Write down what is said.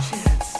chance.